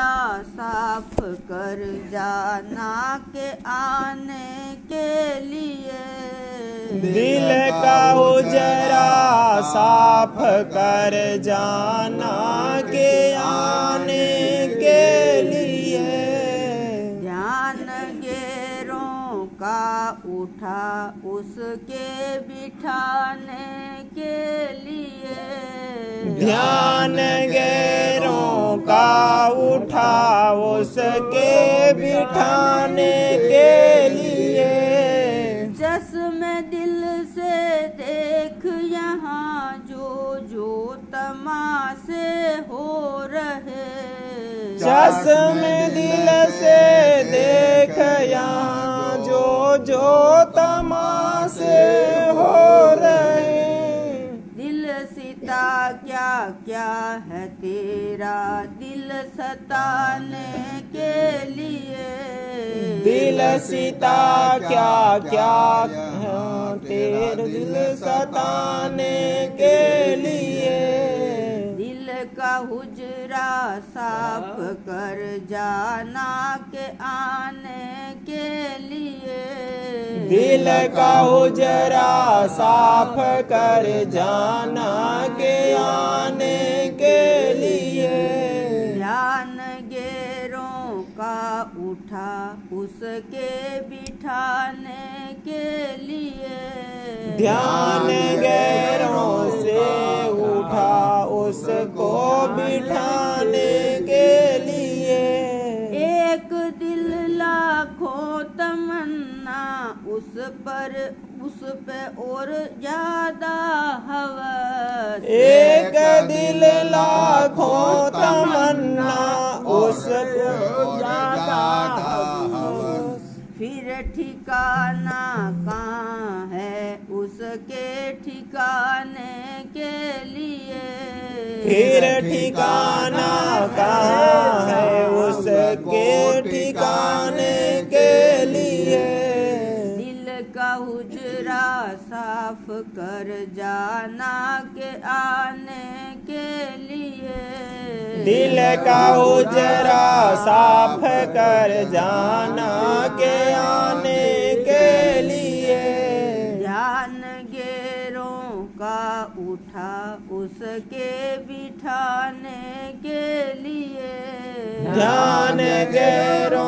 उजरा साफ़ कर जाना के आने के लिए। दिल का उजरा साफ़ कर जाना के आने के लिए। ध्यान गेरों का उठा उसके बिठाने के लिए। ध्यान गैरों उसके बिठाने के लिए। चश्मे दिल से देख यहाँ जो जो तमाशे हो रहे। चश्मे दिल से देख यहाँ जो जो तमाशे क्या है तेरा दिल सताने के लिए। दिल सीता क्या क्या है तेरे दिल सताने के लिए? दिल का हुजरा साफ़ कर जाना के आने के लिए। दिल का उजरा साफ़ कर जाना के आने के लिए। ध्यान गेरों का उठा उसके बिठाने के लिए। ध्यान गैरों से उठा उसको उस पर उस पे और ज़्यादा हवस। एक दिल लाखों तमन्ना उसको ज़्यादा हवस। फिर ठिकाना कहाँ है उसके ठिकाने के लिए? फिर ठिकाना कहाँ है उसके ठिकाने कर जाना के आने के लिए। दिल का उजरा साफ़ कर जाना के आने के लिए। ध्यान गेरों का उठा उसके बिठाने के लिए। ध्यान गैरों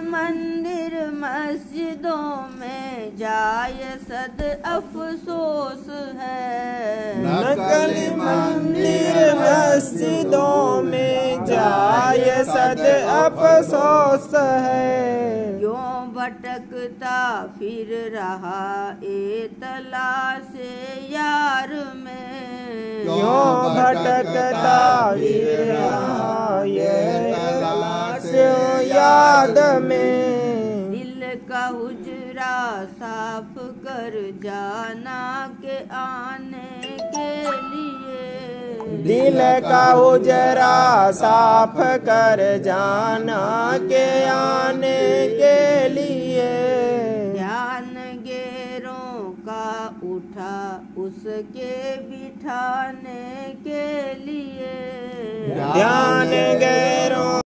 मंदिर मस्जिदों में जाय सद अफसोस है। नकली मंदिर मस्जिदों में जाय सद अफसोस है। क्यों भटकता फिर रहा ए तला से यार में? क्यों भटकता फिर रहा ये याद में। दिल का हुजरा साफ़ कर जाना के आने के लिए। दिल का उजरा साफ़ कर जाना के आने के लिए। ध्यान गेरों का उठा उसके बिठाने के लिए। ध्यान गैरों